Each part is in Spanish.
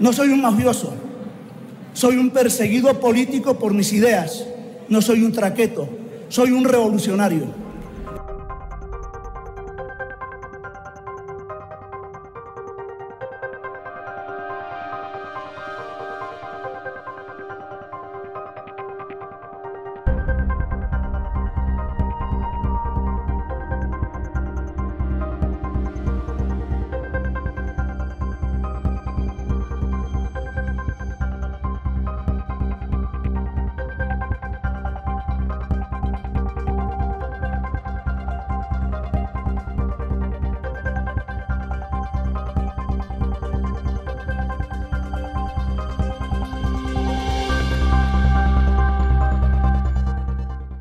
No soy un mafioso, soy un perseguido político por mis ideas, no soy un traqueto, soy un revolucionario.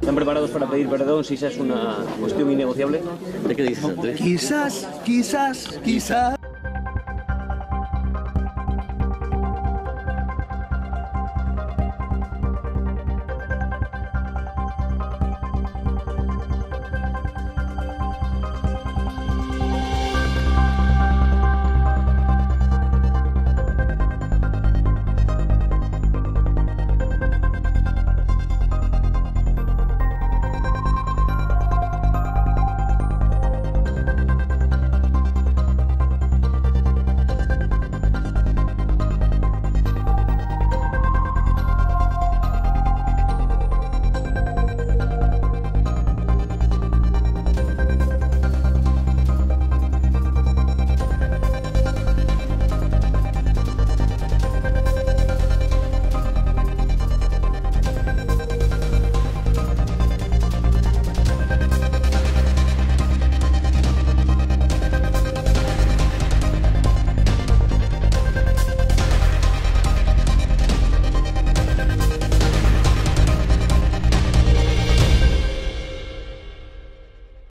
¿Están preparados para pedir perdón si esa es una cuestión innegociable? ¿De qué dices, Andrés? Quizás, quizás, quizás.